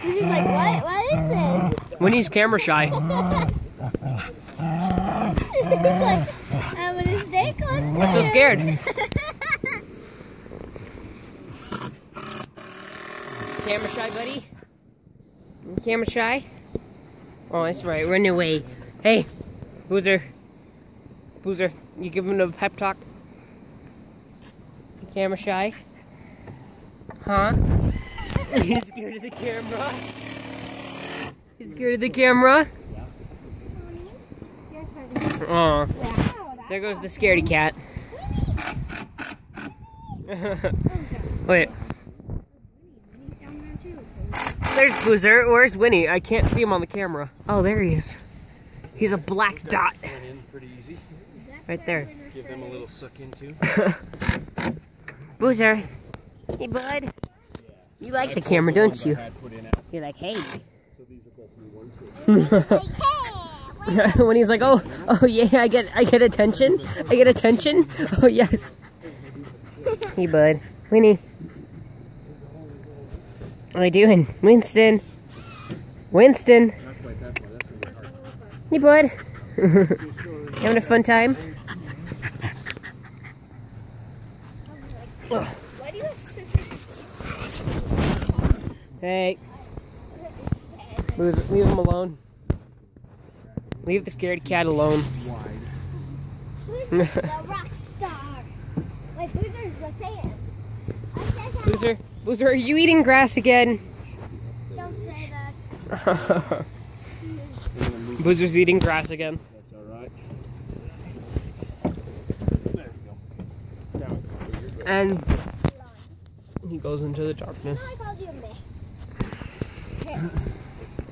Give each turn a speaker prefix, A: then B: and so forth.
A: He's just like, what? What is this?
B: Winnie's camera shy.
A: He's like, I'm gonna stay close to
B: What's so scared? Camera shy, buddy? Camera shy? Oh, that's right. Run away. Hey, Boozer. Boozer, you give him a pep talk? Camera shy? Huh? He's scared of the camera. He's scared of the camera. Oh, there goes the scaredy cat. Wait, there's Boozer. Where's Winnie? I can't see him on the camera. Oh, there he is. He's a black dot
C: Went in pretty easy.
B: right there.
C: Give them a little suck into.
B: Boozer. Hey, bud. You like the camera, don't you? You're like, hey.
C: So these are both new ones.
B: when he's like, oh, oh yeah, I get, I get attention. I get attention. Oh yes. Hey, bud. Winnie. What are you doing? Winston. Winston.
C: Not quite that far. That's gonna be hard.
B: Hey, bud. Having a fun time? Hey, leave, leave him alone. Leave the scared cat alone.
A: Who's the rock star? Wait, Boozer's the fan. I said that.
B: Boozer, Boozer, are you eating grass again?
A: Don't say that.
B: Boozer's eating grass again.
C: That's alright. There we go. Now it's.
B: And he goes into the darkness.
A: I